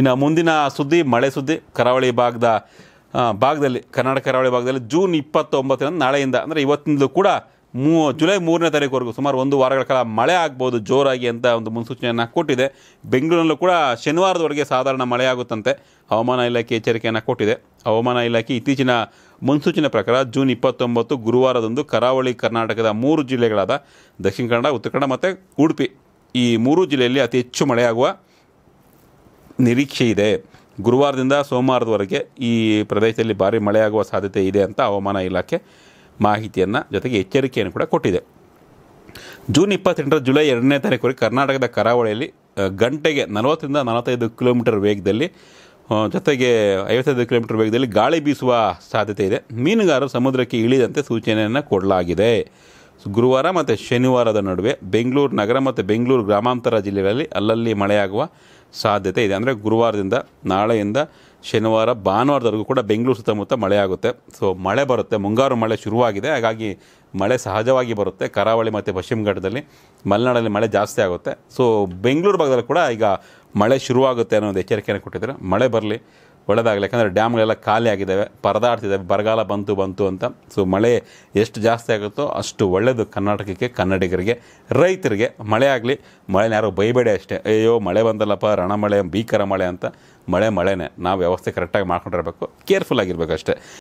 ಇನ್ನು ಮುಂದಿನ ಸುದ್ದಿ, ಮಳೆ ಸುದ್ದಿ, ಕರಾವಳಿ ಭಾಗದ ಭಾಗದಲ್ಲಿ, ಕರ್ನಾಟಕ ಕರಾವಳಿ ಭಾಗದಲ್ಲಿ ಜೂನ್ ಇಪ್ಪತ್ತೊಂಬತ್ತರಿಂದ ನಾಳೆಯಿಂದ, ಅಂದರೆ ಇವತ್ತಿಂದಲೂ ಕೂಡ ಮೂ, ಜುಲೈ ಮೂರನೇ ತಾರೀಕುವರೆಗೂ ಸುಮಾರು ಒಂದು ವಾರಗಳ ಕಾಲ ಮಳೆ ಆಗ್ಬೋದು, ಜೋರಾಗಿ ಅಂತ ಒಂದು ಮುನ್ಸೂಚನೆಯನ್ನು ಕೊಟ್ಟಿದೆ. ಬೆಂಗಳೂರಲ್ಲೂ ಕೂಡ ಶನಿವಾರದವರೆಗೆ ಸಾಧಾರಣ ಮಳೆ ಆಗುತ್ತಂತೆ. ಹವಾಮಾನ ಇಲಾಖೆ ಎಚ್ಚರಿಕೆಯನ್ನು ಕೊಟ್ಟಿದೆ. ಹವಾಮಾನ ಇಲಾಖೆ ಇತ್ತೀಚಿನ ಮುನ್ಸೂಚನೆ ಪ್ರಕಾರ ಜೂನ್ ಇಪ್ಪತ್ತೊಂಬತ್ತು ಗುರುವಾರದಂದು ಕರಾವಳಿ ಕರ್ನಾಟಕದ ಮೂರು ಜಿಲ್ಲೆಗಳಾದ ದಕ್ಷಿಣ ಕನ್ನಡ, ಉತ್ತರ ಕನ್ನಡ ಮತ್ತು ಉಡುಪಿ ಈ ಮೂರು ಜಿಲ್ಲೆಯಲ್ಲಿ ಅತಿ ಹೆಚ್ಚು ಮಳೆಯಾಗುವ ನಿರೀಕ್ಷೆ ಇದೆ ಗುರುವಾರದಿಂದ ಸೋಮವಾರದವರೆಗೆ ಈ ಪ್ರದೇಶದಲ್ಲಿ ಭಾರಿ ಮಳೆಯಾಗುವ ಸಾಧ್ಯತೆ ಇದೆ ಅಂತ ಹವಾಮಾನ ಇಲಾಖೆ ಮಾಹಿತಿಯನ್ನು ಜೊತೆಗೆ ಎಚ್ಚರಿಕೆಯನ್ನು ಕೂಡ ಕೊಟ್ಟಿದೆ. ಜೂನ್ ಇಪ್ಪತ್ತೆಂಟರ ಜುಲೈ ಎರಡನೇ ತಾರೀಕುವರೆಗೆ ಕರ್ನಾಟಕದ ಕರಾವಳಿಯಲ್ಲಿ ಗಂಟೆಗೆ ನಲವತ್ತರಿಂದ ನಲವತ್ತೈದು ಕಿಲೋಮೀಟರ್ ವೇಗದಲ್ಲಿ ಜೊತೆಗೆ ಐವತ್ತೈದು ಕಿಲೋಮೀಟರ್ ವೇಗದಲ್ಲಿ ಗಾಳಿ ಬೀಸುವ ಸಾಧ್ಯತೆ ಇದೆ. ಮೀನುಗಾರರು ಸಮುದ್ರಕ್ಕೆ ಇಳಿದಂತೆ ಸೂಚನೆಯನ್ನು ಕೊಡಲಾಗಿದೆ. ಗುರುವಾರ ಮತ್ತು ಶನಿವಾರದ ನಡುವೆ ಬೆಂಗಳೂರು ನಗರ ಮತ್ತು ಬೆಂಗಳೂರು ಗ್ರಾಮಾಂತರ ಜಿಲ್ಲೆಗಳಲ್ಲಿ ಅಲ್ಲಲ್ಲಿ ಮಳೆಯಾಗುವ ಸಾಧ್ಯತೆ ಇದೆ. ಅಂದರೆ ಗುರುವಾರದಿಂದ ನಾಳೆಯಿಂದ ಶನಿವಾರ, ಭಾನುವಾರದವರೆಗೂ ಕೂಡ ಬೆಂಗಳೂರು ಸುತ್ತಮುತ್ತ ಮಳೆಯಾಗುತ್ತೆ. ಸೊ ಮಳೆ ಬರುತ್ತೆ. ಮುಂಗಾರು ಮಳೆ ಶುರುವಾಗಿದೆ. ಹಾಗಾಗಿ ಮಳೆ ಸಹಜವಾಗಿ ಬರುತ್ತೆ. ಕರಾವಳಿ ಮತ್ತು ಪಶ್ಚಿಮ ಘಟ್ಟದಲ್ಲಿ ಮಲೆನಾಡಲ್ಲಿ ಮಳೆ ಜಾಸ್ತಿ ಆಗುತ್ತೆ. ಸೊ ಬೆಂಗಳೂರು ಭಾಗದಲ್ಲಿ ಕೂಡ ಈಗ ಮಳೆ ಶುರುವಾಗುತ್ತೆ ಅನ್ನೋ ಒಂದು ಎಚ್ಚರಿಕೆಯನ್ನು ಕೊಟ್ಟಿದ್ದಾರೆ. ಮಳೆ ಬರಲಿ. ಒಳ್ಳೆದಾಗಲಿ. ಯಾಕಂದರೆ ಡ್ಯಾಮ್ಗಳೆಲ್ಲ ಖಾಲಿ ಆಗಿದ್ದಾವೆ, ಪರದಾಡ್ತಿದ್ದಾವೆ, ಬರಗಾಲ ಬಂತು ಬಂತು ಅಂತ. ಸೊ ಮಳೆ ಎಷ್ಟು ಜಾಸ್ತಿ ಆಗುತ್ತೋ ಅಷ್ಟು ಒಳ್ಳೆಯದು ಕರ್ನಾಟಕಕ್ಕೆ, ಕನ್ನಡಿಗರಿಗೆ, ರೈತರಿಗೆ ಮಳೆ ಆಗಲಿ. ಮಳೆನ ಯಾರು ಬೈಬೇಡಿ ಅಷ್ಟೇ. ಅಯ್ಯೋ ಮಳೆ ಬಂದಲ್ಲಪ್ಪ, ರಣಮಳೆ, ಭೀಕರ ಮಳೆ ಅಂತ. ಮಳೆ ಮಳೆನೇ. ನಾವು ವ್ಯವಸ್ಥೆ ಕರೆಕ್ಟಾಗಿ ಮಾಡ್ಕೊಂಡಿರಬೇಕು. ಕೇರ್ಫುಲ್ ಆಗಿರ್ಬೇಕು ಅಷ್ಟೇ.